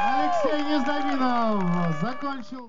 Алексей Незаминов закончил.